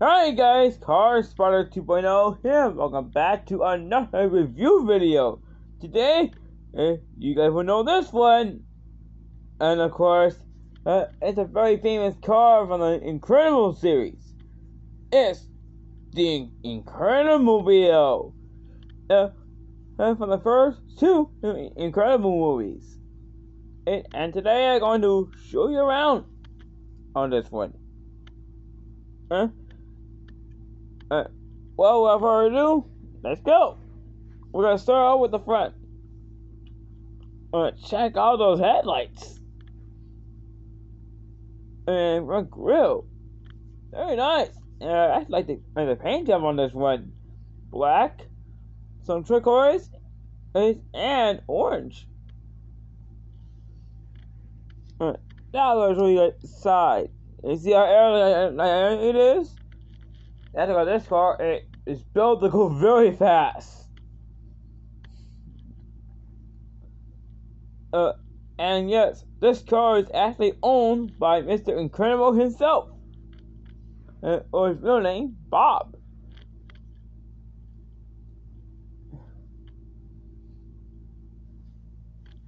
Hi guys, Car Spotter 2.0 here. Welcome back to another review video. Today, uh, you guys will know this one. And of course, uh, it's a very famous car from the Incredible series. It's the Incredible uh, uh, from the first two Incredible movies. It, and today I'm going to show you around on this one. Huh? Uh, well, without further ado, let's go. We're gonna start out with the front. Check out those headlights. And front grill. Very nice. Uh, I like the, like the paint job on this one. Black, some turquoise, and orange. Uh, now let's you the side. You see how air it is? That's why this car it is built to go very fast. Uh, and yes, this car is actually owned by Mr. Incredible himself. Uh, or his real name, Bob.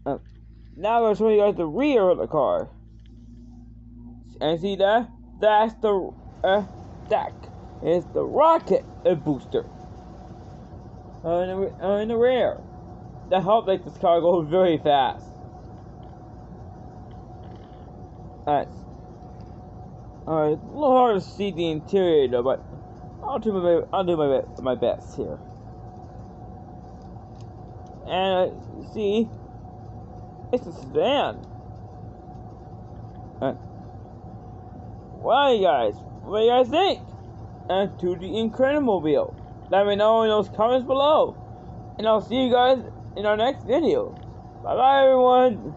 Uh, now I'm going to show you guys the rear of the car. And see that? That's the uh, deck is the rocket booster uh, in, the, uh, in the rear that helps make this car go very fast. Alright. Alright, a little hard to see the interior though, but I'll do my I'll do my my best here. And uh, see, it's a sedan. Uh, well, you guys, what do you guys think? And to the Incredible Let me know in those comments below. And I'll see you guys in our next video. Bye bye everyone.